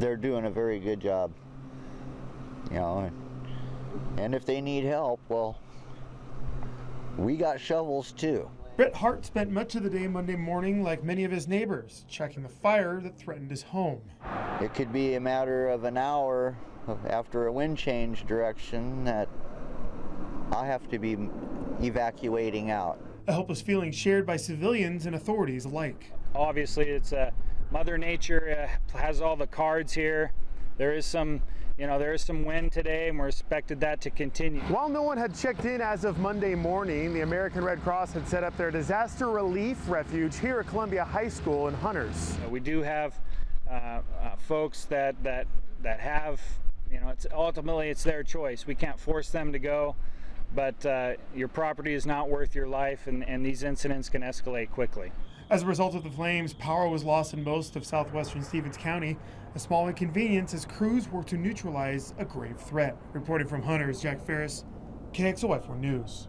they're doing a very good job. You know, and if they need help, well, we got shovels too. Brett Hart spent much of the day Monday morning, like many of his neighbors, checking the fire that threatened his home. It could be a matter of an hour after a wind change direction that I have to be evacuating out. A helpless feeling shared by civilians and authorities alike. Obviously, it's uh, Mother Nature uh, has all the cards here. There is some you know, there is some wind today and we're expected that to continue. While no one had checked in as of Monday morning, the American Red Cross had set up their disaster relief refuge here at Columbia High School in Hunters. We do have uh, uh, folks that, that, that have, you know, it's ultimately it's their choice. We can't force them to go, but uh, your property is not worth your life and, and these incidents can escalate quickly. As a result of the flames, power was lost in most of southwestern Stevens County, a small inconvenience as crews work to neutralize a grave threat. Reporting from Hunters, Jack Ferris, KXLY4 News.